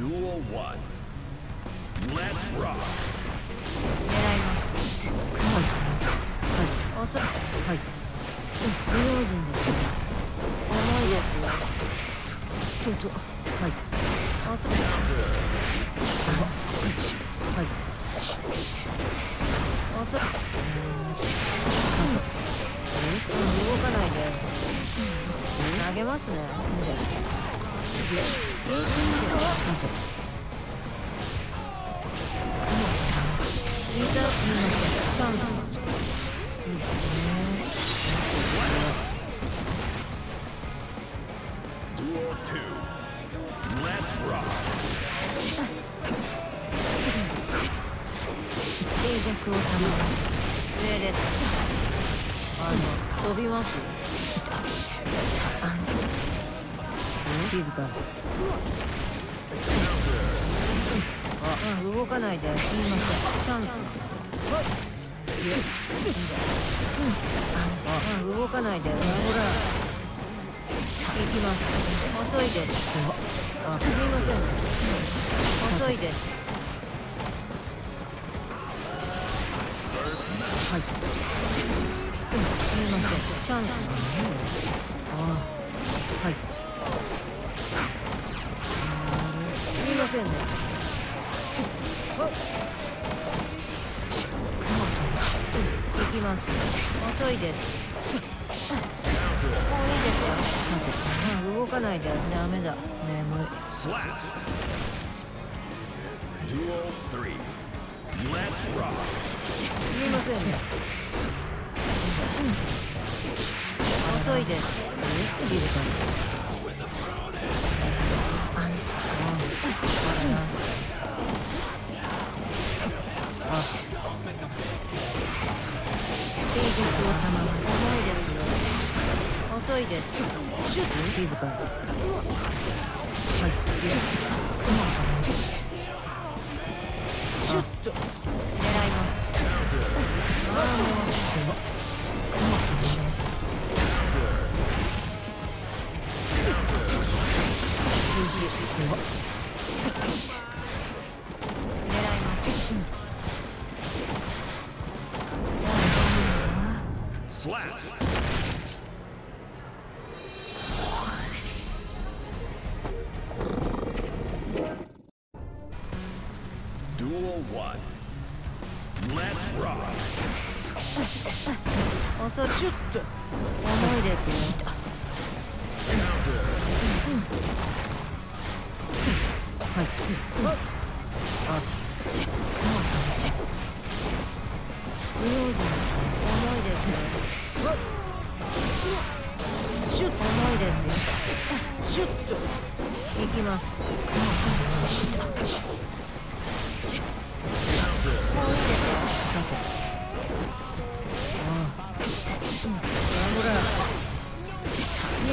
Duel 1. Let's rock. 狙い。ます遅い。はい。不用心です重い。ですよちょっとはい。遅い。はい。遅い。動かない。で投げますね静寂を保る上ですあの飛びます静かあ動かないです。みません。チャンスあ動かないでほら行きます。遅いです。あすみません。遅いです。はい。す。みません。チャンス。ああ。はい。んね。はい。行きます。遅いです。もういいですよ。さて、あ動かないで。ダメだ。眠い。Duel 3. Let's rock. すみませんね。遅いです。静かに。静かにはいシュッと狙いますああもう狙います Slap. Duel 1. Let's rock. シュッと。重いですよ。Counter. はい。あ不用心重いですよ。シュッ。重いですよ。シュッと。いきます。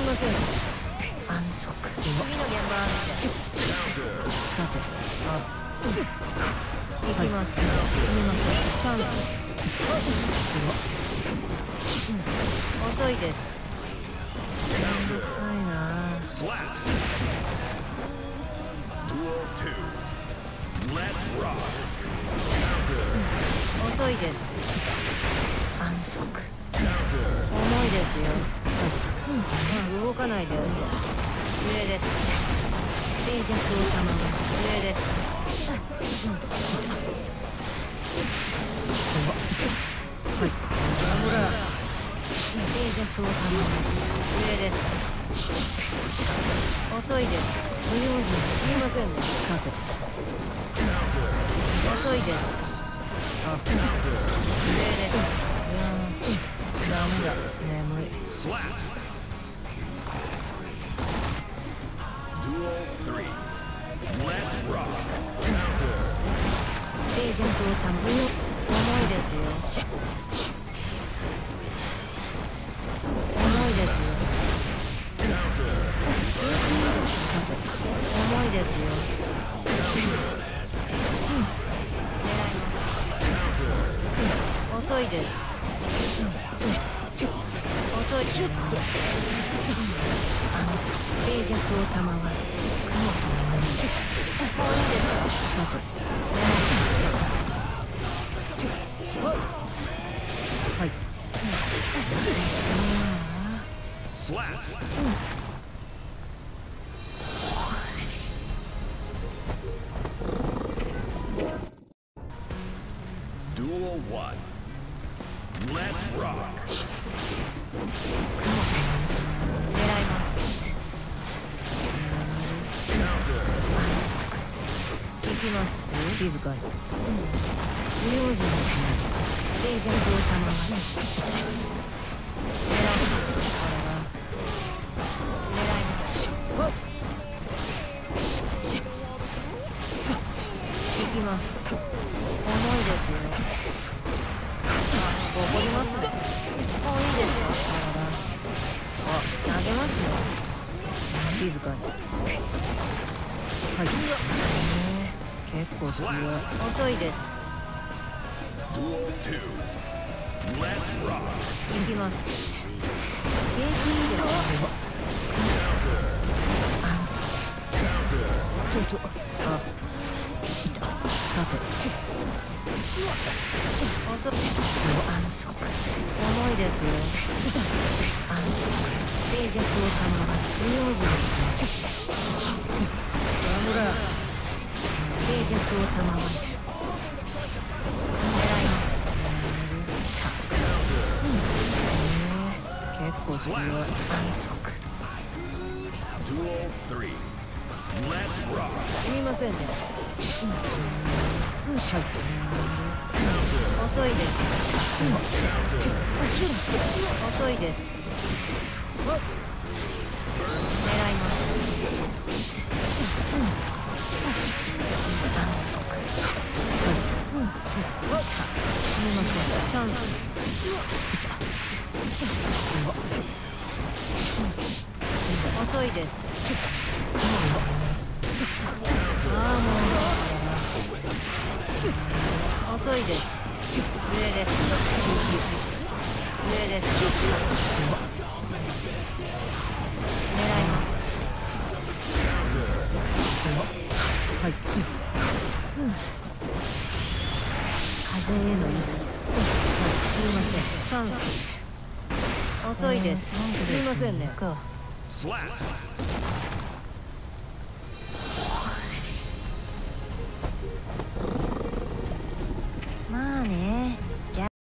ません安息次の現場あるんでさてあ行きますすみませんチャンス遅いですめんどくさいな Slap. Duel 2. Let's rock. Counter. 遅いです安息重いですよ、うん、動かないで上です静寂を保る上ですはいほら静寂を保る上です遅いです不用心すみません。ねさて遅いです上ですいやーダメだ眠い Duel 3. Let's rock. Counter. 静寂を保る重いですよ遅い。シュッと静寂を賜るはいきます。静かに。不用心ですね。静寂を賜り。狙う。狙います。ほっ行きます。重いですよ。あ、怒りますね。もういいですよ。体。あ、投げますね。静かに。はい。結構強い。遅いです。Duel two. Let's rock. 行きます。景気いいです。よ。Counter. 安心。Counter. とと。あ。いた。さて。遅い。安息。重いです。よ。安息。静寂を賜る。不用心です。ね。ダメだ。静寂を賜る。結構強い。安息。Duel three. Let's rock. すみません。ね。うん、はい。Counter. 遅いです。遅いです。狙います。遅いです。ああ、もう。遅いです。上です。上です。風への意味。はい、ません。チャンス。遅い。です。すい。ません。ね。か